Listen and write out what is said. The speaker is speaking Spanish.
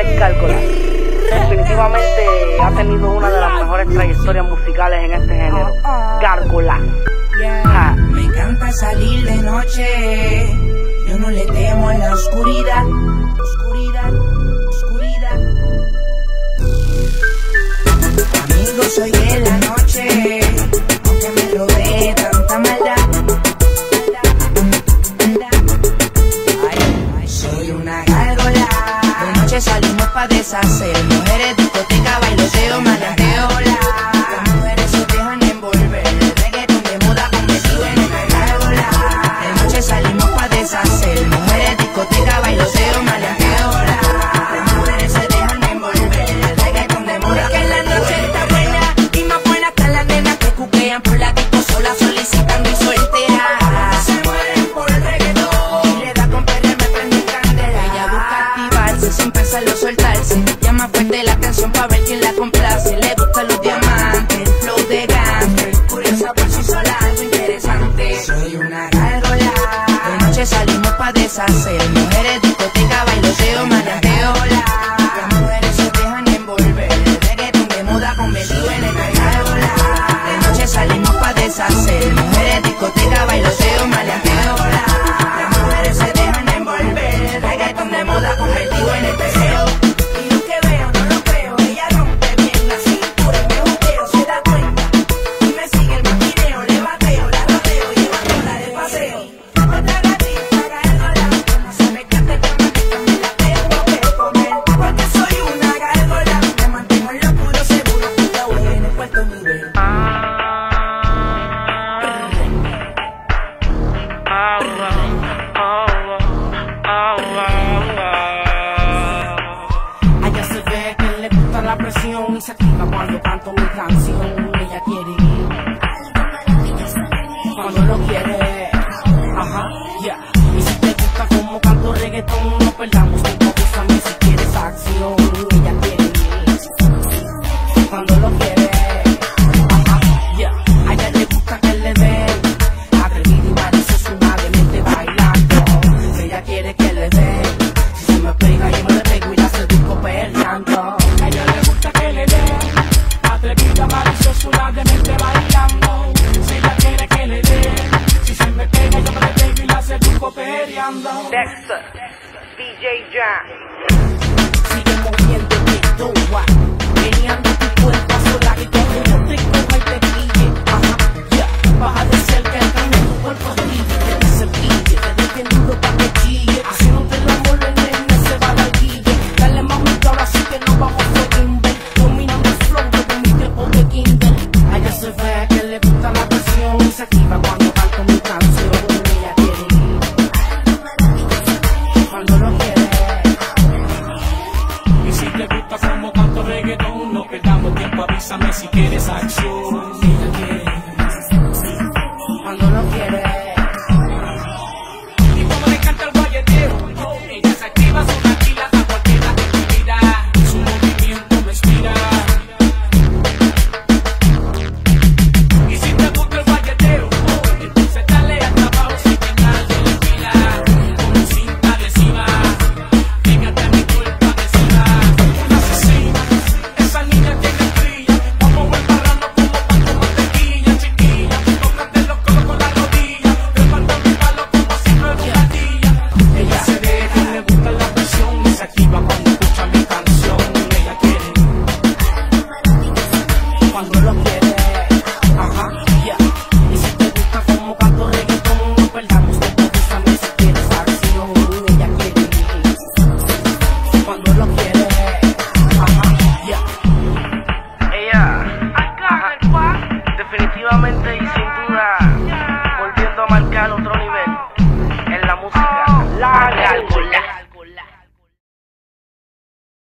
Alex Cálcola. Definitivamente ha tenido una de las mejores trayectorias musicales en este género. Cálcola. Ja. Me encanta salir de noche. Yo no le temo en la oscuridad. deshacer. Mujeres, discoteca, bailoteo, maná deshacer. Allá se ve que le gusta la presión y se activa cuando canto mi canción. Ella quiere ese grupo peleando. Dexter, DJ John. Sigue moviendo mi Bésame si quieres acción.